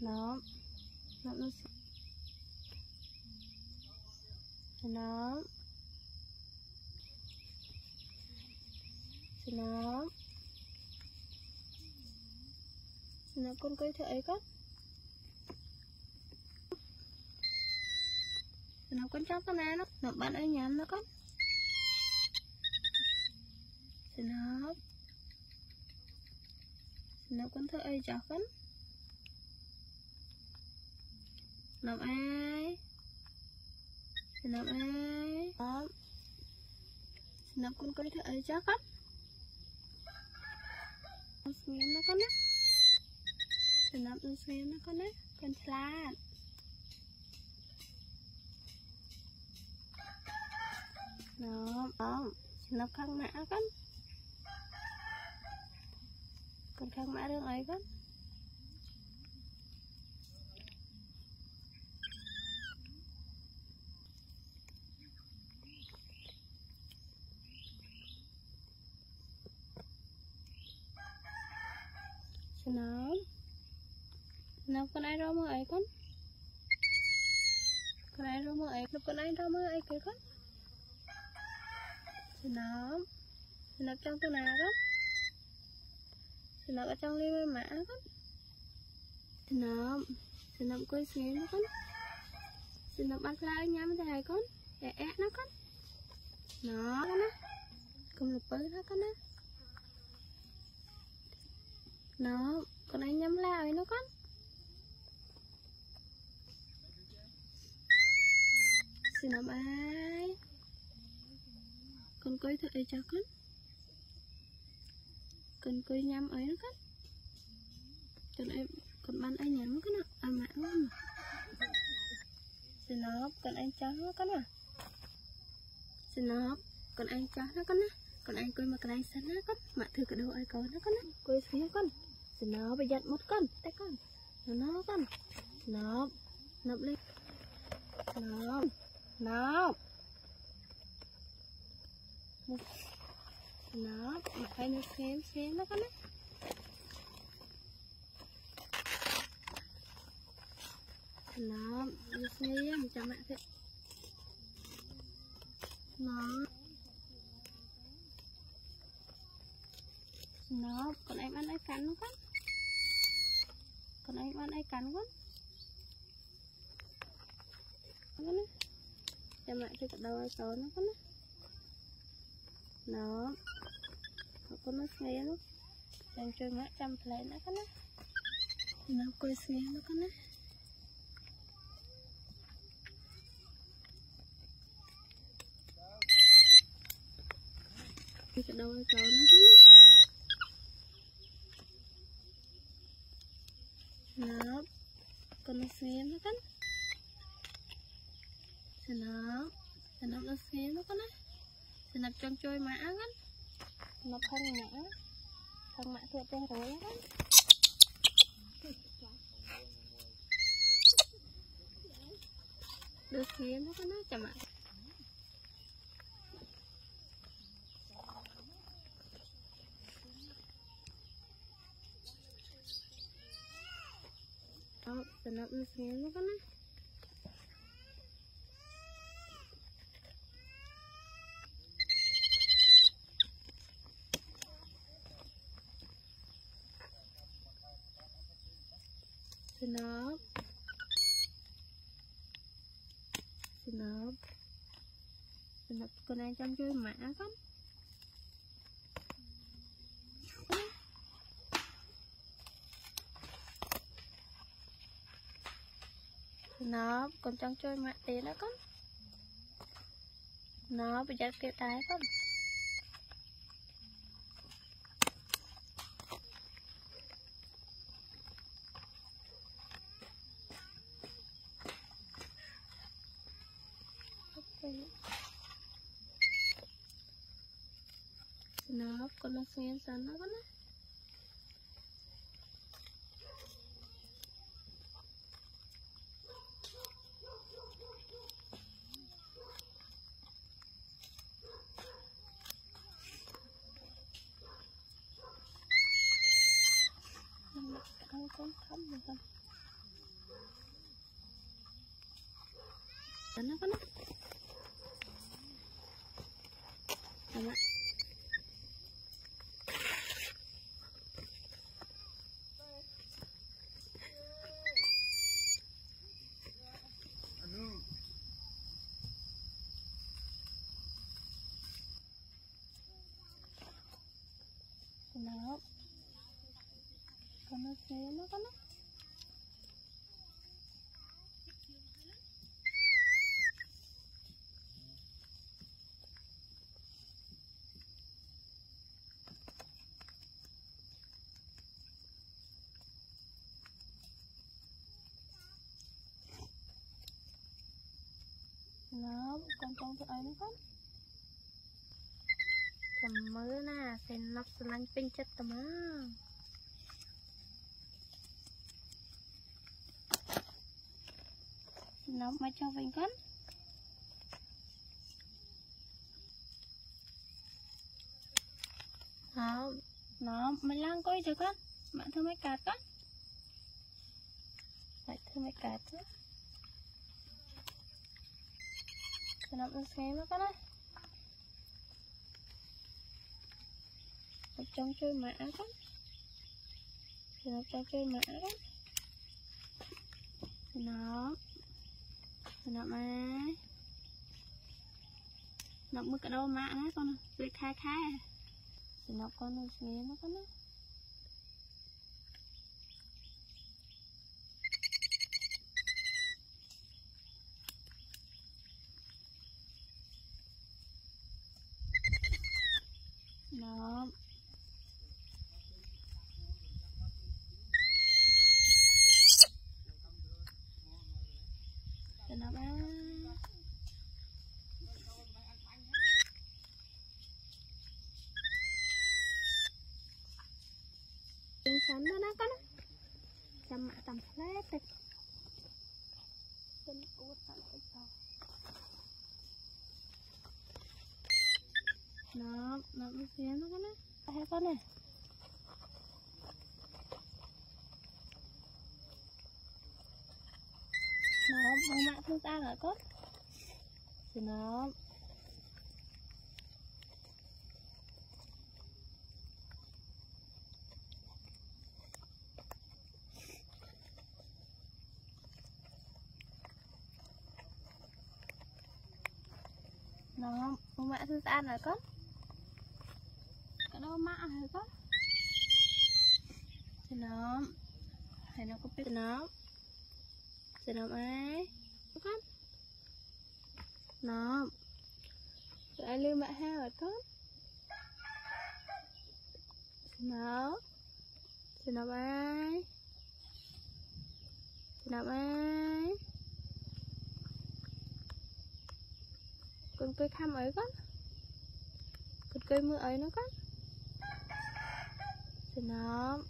nó nó nó. Nó nó. Nó con cây thể ấy con. Nó con chó con này nó. Nó bạn ở nhà nó con. Nó. Nó con thợ ấy chó con. nằm ai? Xin nộp ai? Ờ. xin nộp con coi thử ấy chắc á con xem nó con á xin nộp con xem nó con á con slide nằm, không xin nộp khăn mã con. Con khăn mã được ấy con. nó nó con ai rau mơ ấy con? Con ai rau mơ ấy, nó con ai rau mơ ấy kìa con? thì nó. thì nó trong tôi nào đó. thì nó ở trong ly mê mã con. thì nó. thì nó quay xuyến nó con. thì nó bắt ra nhắm dài con. Để ẹ nó con. Nó con á. Cùng lục bớ hết con á nó con anh nhắm lao ấy nó con xin làm ai con coi thử cho con. Con coi nhắm ấy nó con con em con ban anh nhắm con ạ. À mẹ luôn xin lỗi, con anh chó nó con à xin lỗi, con anh chó nó con á con anh coi mà con anh sẵn á con. Mà thử cái đồ ai có nó con á coi xíu con nó bây giờ một con tay con. Nó con. Nó nó lên. Nó nó nó phải nó xem xem nó con đấy nó đi xem cho mẹ thế nó nó còn em ăn lấy cắn nó con con anh con ai cắn quá. Con á cho mẹ cho cái đầu số nó con á nó con nó nghe nó đang chơi mẹ chăm lấy nó con á nó coi nghe nó con á cái đầu ai số nó con á Senap. Con swim nó con. Senap. Senap nó xem nó. Senap trong chơi mã con. Senap thân mã. Thân mã thiệt tên rồi con. Được xem nó con á chả mã. Oh, tenang mesinnya kan ya? Con đang trong chơi mã không? Nó con trong chơi mẹ tiền đó con nó bây giờ kêu tái con nó con nó xem sao nó con á? ったのかな。甘い。この。このかな。saya makan Kenapa? Kantong tu air kan? ចាំមើលណាសេណប់ស្រឡាញ់ពេញចិត្តត្មងណប់មកចុះវិញកូនហៅណប់មកឡើងអង្គុយទៅកូនមកធ្វើមិនកាត់កូនមកធ្វើមិនកាត់ទៅ Turn up this game up on it. Up trong chơi mã đó. Turn up trong chơi mã đó. Nó. Turn up mà. Nó mất cái đâu mã đó con. Tôi khai khai. Turn up con nó nghe nó con á. ណាទៅណាបាចឹងសានណាកូនចាំមកតាមផ្លែតិចចឹងអួតតាមអីផង Nó, nó cũng xé nó cái này. Hai con này. Nó bằng mạng không ta là cốt. Thì nó nó không mẹ thư ta rồi con thương ta là mạ hả cốt thì nó hay nó có biết nó Senam ai? Bukan? Nam. Rồi lưu mẹ ha rồi con. Senam. Senam ai? Senam ai? Con cây khăm ấy con. Con cây mưa ấy nó con. Senam.